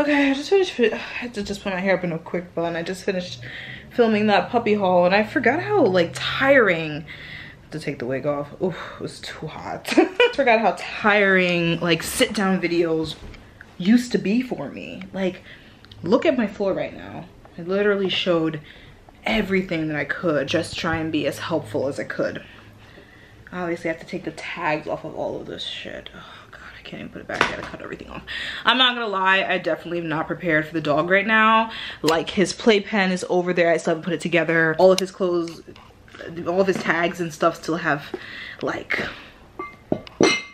Okay, I just finished, I had to just put my hair up in a quick bun. I just finished filming that puppy haul and I forgot how like tiring to take the wig off. Oof, it was too hot. forgot how tiring like sit down videos used to be for me. Like, look at my floor right now. I literally showed everything that I could just try and be as helpful as I could. Obviously, I have to take the tags off of all of this shit. I can't even put it back. I gotta cut everything off. I'm not gonna lie, I definitely am not prepared for the dog right now. Like his playpen is over there. I still haven't put it together. All of his clothes, all of his tags and stuff still have like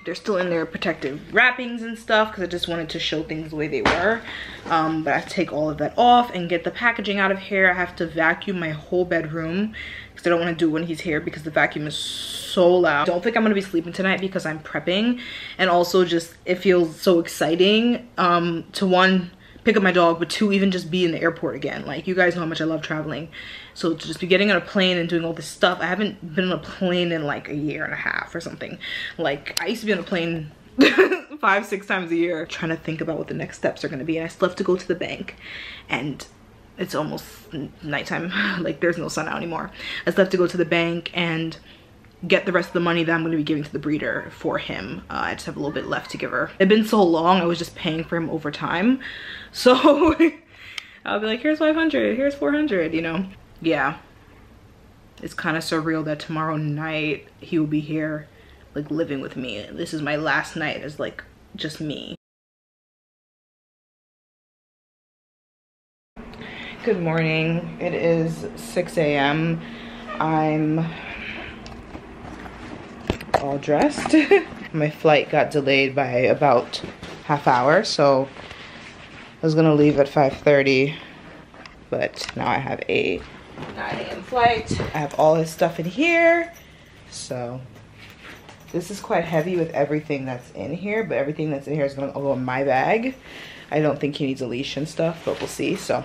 they're still in their protective wrappings and stuff because I just wanted to show things the way they were. Um, but I take all of that off and get the packaging out of here. I have to vacuum my whole bedroom because I don't want to do when he's here because the vacuum is so loud. Don't think I'm to be sleeping tonight because I'm prepping. And also just it feels so exciting um, to one, pick up my dog, but two, even just be in the airport again. Like you guys know how much I love traveling. So to just be getting on a plane and doing all this stuff, I haven't been on a plane in like a year and a half or something. Like I used to be on a plane five, six times a year trying to think about what the next steps are gonna be. And I still have to go to the bank and it's almost nighttime. like there's no sun out anymore. I still have to go to the bank and get the rest of the money that I'm going to be giving to the breeder for him. Uh, I just have a little bit left to give her. It's been so long, I was just paying for him over time. So I'll be like, here's 500, here's 400, you know? yeah it's kind of surreal that tomorrow night he will be here like living with me this is my last night as like just me good morning it is 6 a.m i'm all dressed my flight got delayed by about half hour so i was gonna leave at 5:30, but now i have a 9 a.m. flight. I have all his stuff in here. So this is quite heavy with everything that's in here, but everything that's in here is gonna go in my bag. I don't think he needs a leash and stuff, but we'll see. So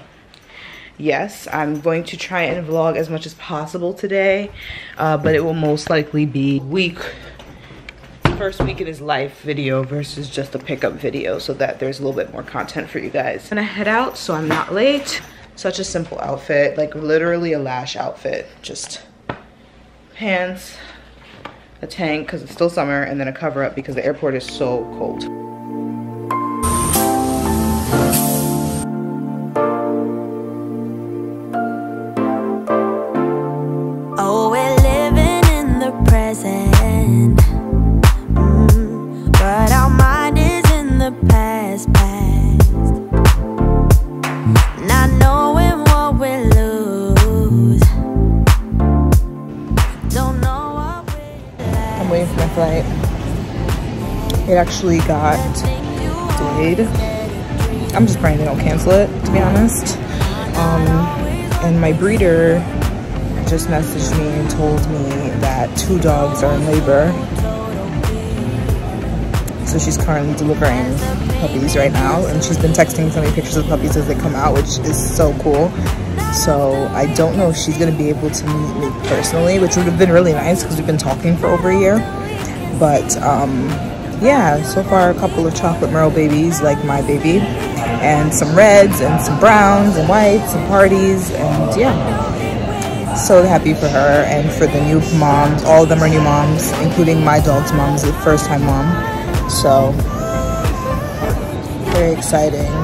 yes, I'm going to try and vlog as much as possible today, uh, but it will most likely be week first week in his life video versus just a pickup video so that there's a little bit more content for you guys. I'm gonna head out so I'm not late. Such a simple outfit, like literally a lash outfit. Just pants, a tank because it's still summer, and then a cover up because the airport is so cold. Actually got delayed. I'm just praying they don't cancel it, to be honest. Um, and my breeder just messaged me and told me that two dogs are in labor. So she's currently delivering puppies right now. And she's been texting so many pictures of puppies as they come out, which is so cool. So I don't know if she's gonna be able to meet me personally, which would have been really nice because we've been talking for over a year. But um, yeah, so far a couple of chocolate merle babies, like my baby, and some reds and some browns and whites and parties, and yeah. So happy for her and for the new moms. All of them are new moms, including my dog's mom is the first time mom. So, very exciting.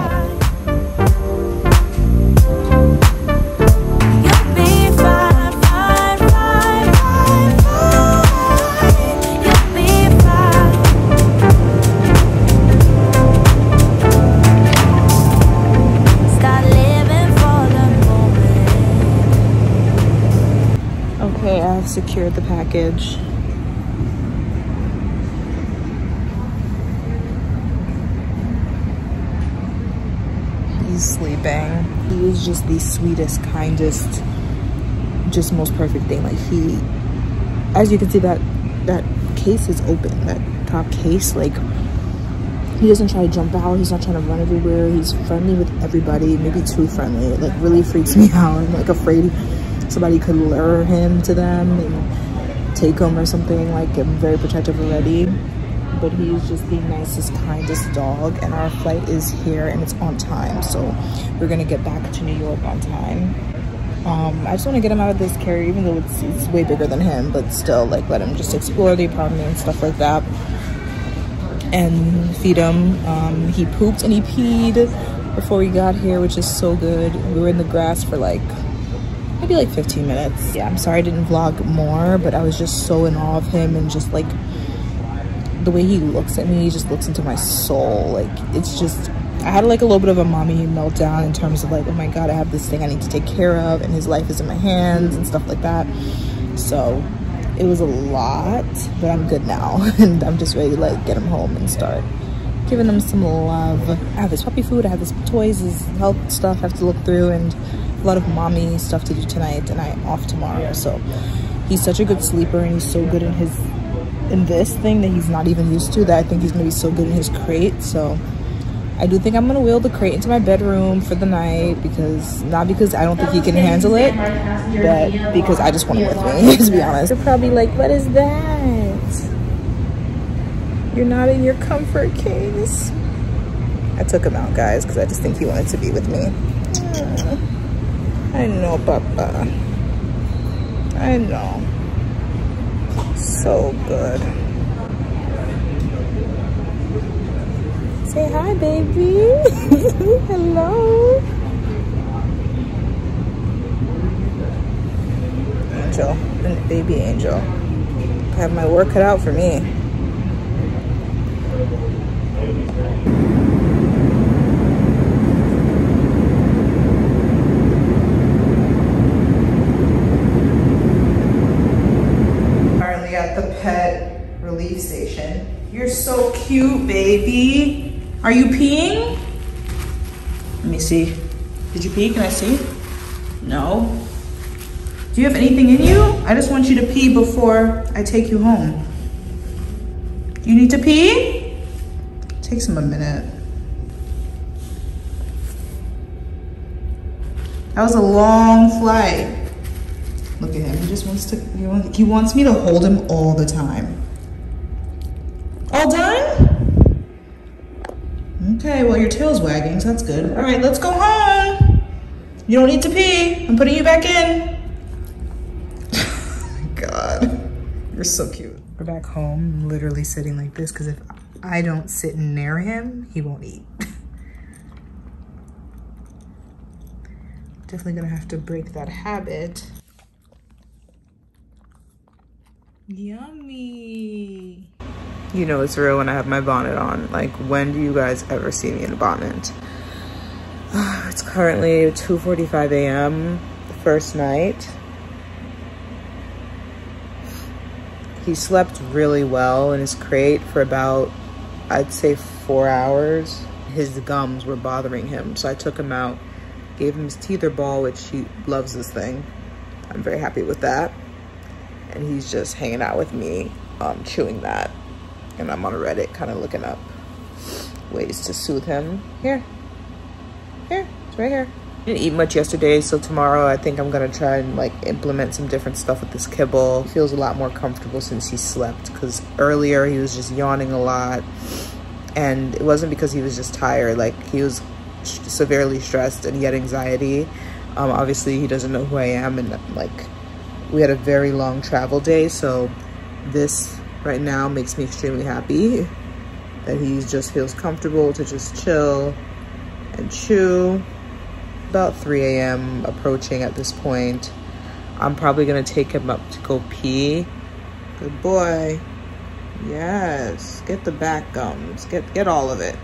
Secured the package. He's sleeping. He is just the sweetest, kindest, just most perfect thing. Like he, as you can see that, that case is open, that top case, like he doesn't try to jump out he's not trying to run everywhere he's friendly with everybody maybe too friendly it like really freaks me out i'm like afraid somebody could lure him to them and take him or something like I'm very protective already but he's just the nicest, kindest dog. And our flight is here and it's on time. So we're gonna get back to New York on time. Um, I just want to get him out of this carrier, even though it's, it's way bigger than him, but still, like, let him just explore the apartment and stuff like that. And feed him. Um, he pooped and he peed before we got here, which is so good. We were in the grass for like maybe like 15 minutes. Yeah, I'm sorry I didn't vlog more, but I was just so in awe of him and just like the way he looks at me, he just looks into my soul. Like, it's just I had like a little bit of a mommy meltdown in terms of like, oh my God, I have this thing I need to take care of and his life is in my hands and stuff like that. So it was a lot, but I'm good now. and I'm just ready to like get him home and start giving him some love. I have his puppy food, I have his toys, his health stuff I have to look through and a lot of mommy stuff to do tonight and I'm off tomorrow. So he's such a good sleeper and he's so good in his in this thing that he's not even used to that I think he's gonna be so good in his crate. So I do think I'm gonna wheel the crate into my bedroom for the night because not because I don't think he can handle it, but because I just want him with me, to be honest. You're probably like, what is that? You're not in your comfort case. I took him out, guys, because I just think he wanted to be with me. Ah. I know, Papa. I know. So good. Say hi, baby. Hello. Angel, baby angel. I have my work cut out for me. Currently at the pet relief station. You're so cute, baby. Are you peeing? Let me see. Did you pee? Can I see? No. Do you have anything in you? I just want you to pee before I take you home. You need to pee? Takes him a minute. That was a long flight. Look at him, he just wants to, he wants me to hold him all the time. All done? Okay, well your tail's wagging, so that's good. All right, let's go home. You don't need to pee. I'm putting you back in. God, you're so cute. We're back home, literally sitting like this because if I don't sit near him, he won't eat. Definitely gonna have to break that habit. Yummy. You know it's real when I have my bonnet on. Like, when do you guys ever see me in a bonnet? It's currently 2.45 a.m. the first night. He slept really well in his crate for about, I'd say four hours. His gums were bothering him, so I took him out, gave him his teether ball, which he loves this thing. I'm very happy with that. And he's just hanging out with me, um, chewing that and I'm on Reddit kind of looking up ways to soothe him. Here, here, it's right here. Didn't eat much yesterday, so tomorrow I think I'm gonna try and like implement some different stuff with this kibble. Feels a lot more comfortable since he slept because earlier he was just yawning a lot and it wasn't because he was just tired. Like he was severely stressed and he had anxiety. Um, obviously he doesn't know who I am and like we had a very long travel day, so this right now makes me extremely happy that he just feels comfortable to just chill and chew. About 3 a.m. approaching at this point. I'm probably gonna take him up to go pee. Good boy. Yes, get the back gums. Get get all of it.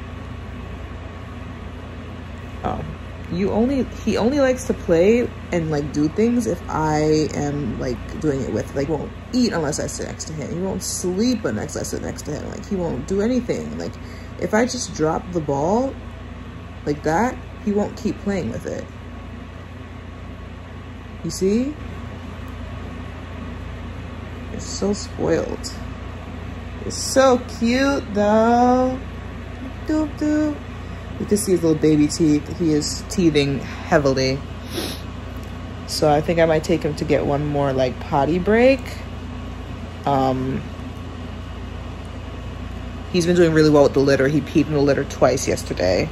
Oh you only he only likes to play and like do things if I am like doing it with like won't eat unless I sit next to him. He won't sleep unless I sit next to him. Like he won't do anything. Like if I just drop the ball like that, he won't keep playing with it. You see? You're so spoiled. You're so cute though. Doop doop. You can see his little baby teeth. He is teething heavily. So I think I might take him to get one more like potty break. Um, He's been doing really well with the litter. He peed in the litter twice yesterday.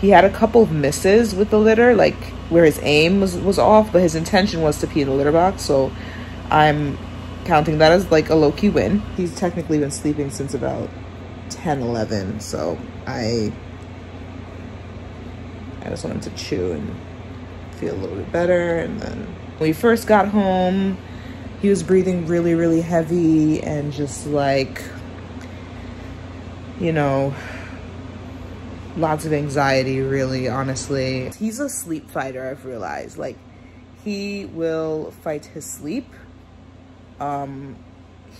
He had a couple of misses with the litter, like where his aim was, was off, but his intention was to pee in the litter box. So I'm counting that as like a low-key win. He's technically been sleeping since about 10, 11. So I, I just want him to chew and feel a little bit better. And then when we first got home, he was breathing really, really heavy and just like, you know, lots of anxiety, really, honestly. He's a sleep fighter, I've realized. Like, he will fight his sleep. Um,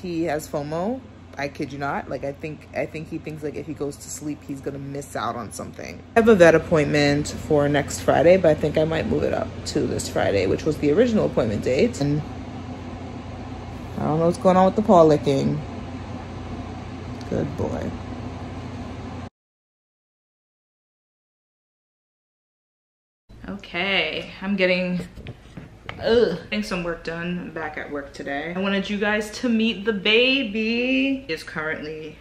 he has FOMO. I kid you not. Like, I think, I think he thinks like if he goes to sleep, he's gonna miss out on something. I have a vet appointment for next Friday, but I think I might move it up to this Friday, which was the original appointment date. And I don't know what's going on with the paw licking. Good boy. Okay, I'm getting ugh, getting some work done. I'm back at work today. I wanted you guys to meet the baby. He is currently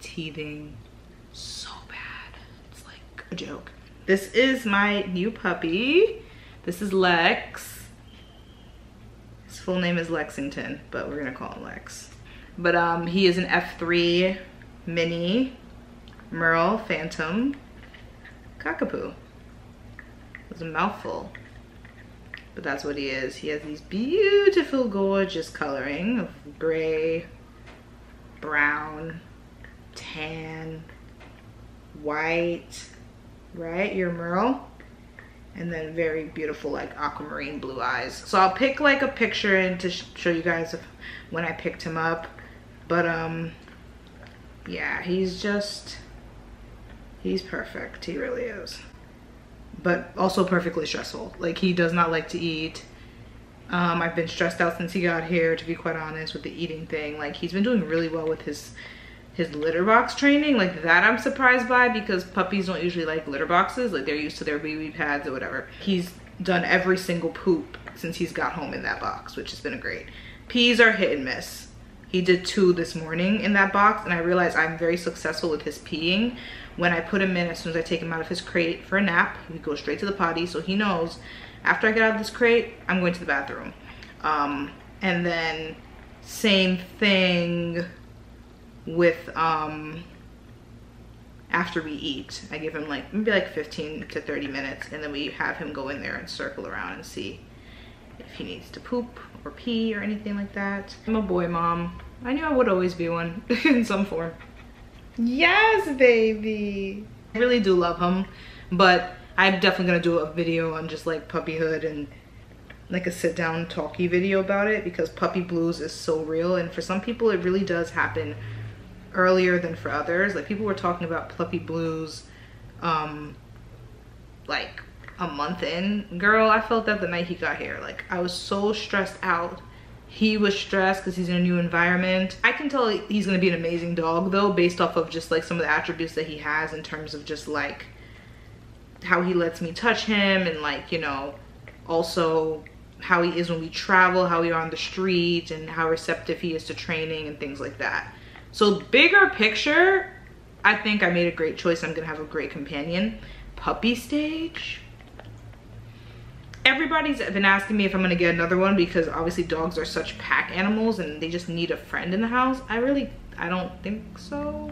teething so bad. It's like a joke. This is my new puppy. This is Lex. His full name is Lexington, but we're gonna call him Lex. But um, he is an F3 mini Merle Phantom cockapoo. It was a mouthful. But that's what he is. He has these beautiful, gorgeous coloring of gray, brown, tan, white, right? Your Merle. And then very beautiful, like aquamarine blue eyes. So I'll pick like a picture and to sh show you guys if, when I picked him up. But um, yeah, he's just, He's perfect. He really is. But also perfectly stressful. Like he does not like to eat. Um, I've been stressed out since he got here, to be quite honest, with the eating thing. Like he's been doing really well with his his litter box training. Like that I'm surprised by because puppies don't usually like litter boxes. Like they're used to their baby pads or whatever. He's done every single poop since he's got home in that box, which has been a great. Pees are hit and miss. He did two this morning in that box and I realized I'm very successful with his peeing. When I put him in, as soon as I take him out of his crate for a nap, he goes straight to the potty so he knows after I get out of this crate, I'm going to the bathroom. Um, and then same thing with um, after we eat. I give him like maybe like 15 to 30 minutes and then we have him go in there and circle around and see if he needs to poop or pee or anything like that. I'm a boy mom. I knew I would always be one in some form. Yes, baby. I really do love him, but I'm definitely gonna do a video on just like puppyhood and like a sit down talky video about it because puppy blues is so real and for some people it really does happen earlier than for others. Like people were talking about puppy blues um like a month in. Girl, I felt that the night he got here. Like I was so stressed out. He was stressed because he's in a new environment. I can tell he's gonna be an amazing dog though, based off of just like some of the attributes that he has in terms of just like how he lets me touch him and like, you know, also how he is when we travel, how we are on the street and how receptive he is to training and things like that. So bigger picture, I think I made a great choice. I'm gonna have a great companion. Puppy stage, everybody's been asking me if I'm gonna get another one because obviously dogs are such pack animals and they just need a friend in the house. I really, I don't think so.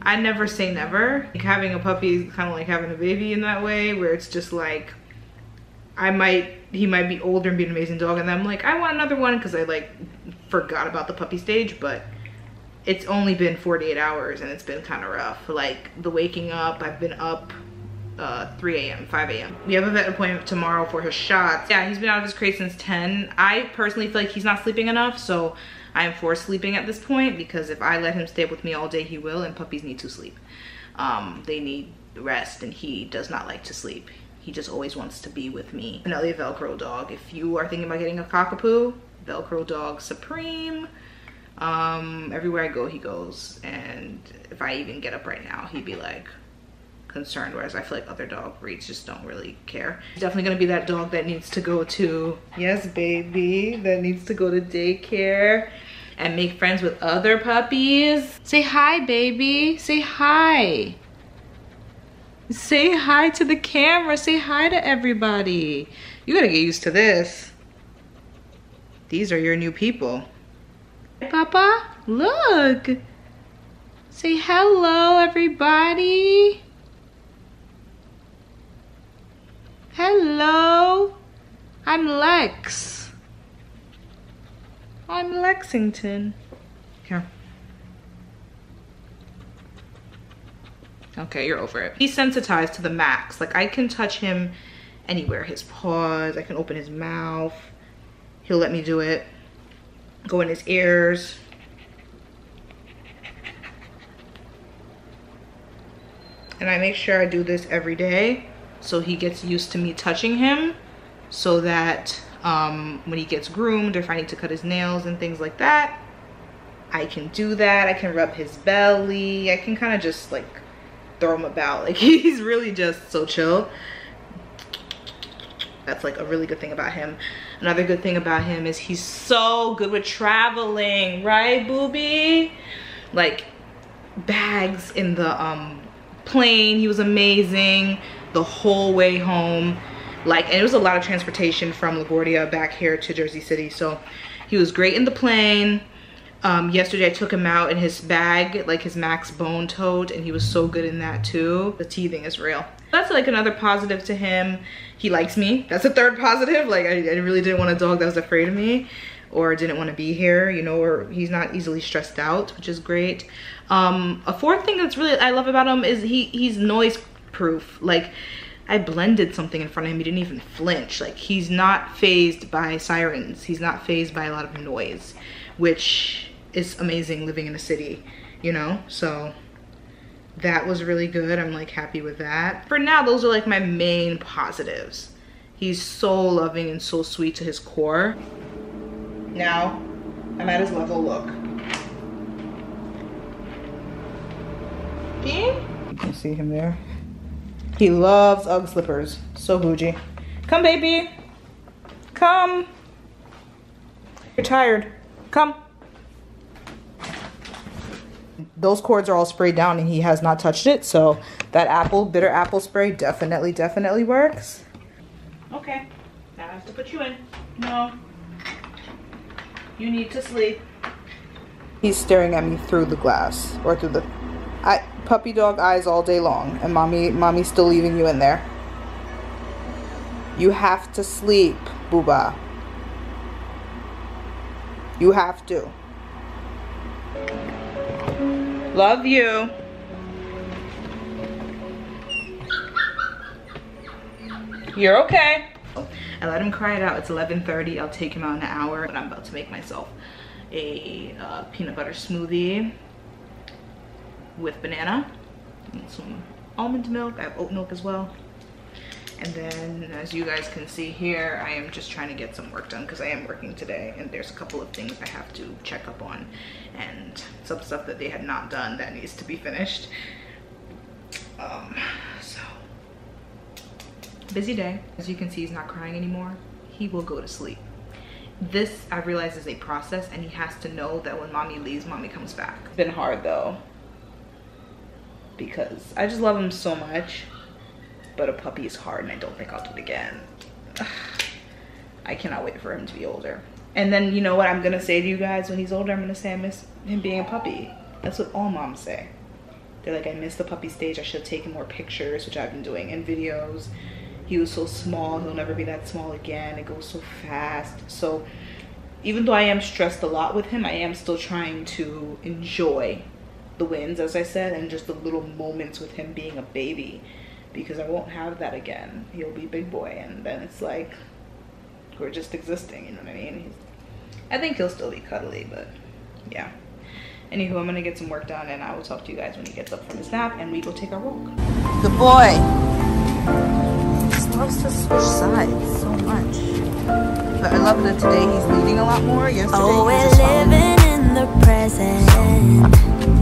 I never say never. Like having a puppy is kind of like having a baby in that way where it's just like, I might, he might be older and be an amazing dog and I'm like, I want another one because I like forgot about the puppy stage, but it's only been 48 hours and it's been kind of rough. Like the waking up, I've been up uh, 3 a.m., 5 a.m. We have a vet appointment tomorrow for his shots. Yeah, he's been out of his crate since 10. I personally feel like he's not sleeping enough, so I am for sleeping at this point because if I let him stay with me all day, he will, and puppies need to sleep. Um, they need rest, and he does not like to sleep. He just always wants to be with me. Another Velcro dog. If you are thinking about getting a cockapoo, Velcro dog supreme. Um, everywhere I go, he goes. And if I even get up right now, he'd be like, concerned whereas i feel like other dog breeds just don't really care definitely gonna be that dog that needs to go to yes baby that needs to go to daycare and make friends with other puppies. Say hi, baby. Say hi. Say hi to the camera. Say hi to everybody. You gotta get used to this. These are your new people. Papa, look. Say hello, everybody. Hello. I'm Lex. I'm Lexington. Here. Okay, you're over it. He's sensitized to the max. Like I can touch him anywhere. His paws, I can open his mouth. He'll let me do it. Go in his ears. And I make sure I do this every day so he gets used to me touching him so that um, when he gets groomed or if I need to cut his nails and things like that, I can do that. I can rub his belly. I can kind of just like throw him about. Like he's really just so chill. That's like a really good thing about him. Another good thing about him is he's so good with traveling, right, booby? Like bags in the um, plane, he was amazing the whole way home. Like and it was a lot of transportation from LaGuardia back here to Jersey City. So he was great in the plane. Um, yesterday I took him out in his bag like his Maxbone tote and he was so good in that too. The teething is real. That's like another positive to him. He likes me. That's a third positive. Like I, I really didn't want a dog that was afraid of me or didn't want to be here you know or he's not easily stressed out which is great. Um, a fourth thing that's really I love about him is he he's noise proof like I blended something in front of him. He didn't even flinch. Like he's not phased by sirens. He's not phased by a lot of noise, which is amazing living in a city, you know? So that was really good. I'm like happy with that. For now, those are like my main positives. He's so loving and so sweet to his core. Now I'm at his level, look. You can see him there. He loves Ugg slippers. So bougie. Come, baby. Come. You're tired. Come. Those cords are all sprayed down and he has not touched it. So that apple, bitter apple spray definitely, definitely works. Okay. Now I have to put you in. No. You need to sleep. He's staring at me through the glass or through the I puppy dog eyes all day long and mommy mommy's still leaving you in there. You have to sleep, booba. You have to. Love you. You're okay. I let him cry it out. It's 11.30. I'll take him out in an hour. But I'm about to make myself a uh, peanut butter smoothie with banana some almond milk. I have oat milk as well. And then as you guys can see here, I am just trying to get some work done because I am working today and there's a couple of things I have to check up on and some stuff that they had not done that needs to be finished. Um, so, busy day. As you can see, he's not crying anymore. He will go to sleep. This, I realize, is a process and he has to know that when mommy leaves, mommy comes back. It's been hard though because I just love him so much. But a puppy is hard and I don't think I'll do it again. I cannot wait for him to be older. And then you know what I'm gonna say to you guys when he's older, I'm gonna say I miss him being a puppy. That's what all moms say. They're like, I miss the puppy stage. I should have taken more pictures, which I've been doing, and videos. He was so small, he'll never be that small again. It goes so fast. So even though I am stressed a lot with him, I am still trying to enjoy the wins, as I said, and just the little moments with him being a baby because I won't have that again. He'll be big boy, and then it's like we're just existing, you know what I mean? He's, I think he'll still be cuddly, but yeah. Anywho, I'm gonna get some work done, and I will talk to you guys when he gets up from his nap, and we go take our walk. Good boy. He just loves to switch sides so much. But I love that today he's leading a lot more. Yesterday, oh, we're living in the present.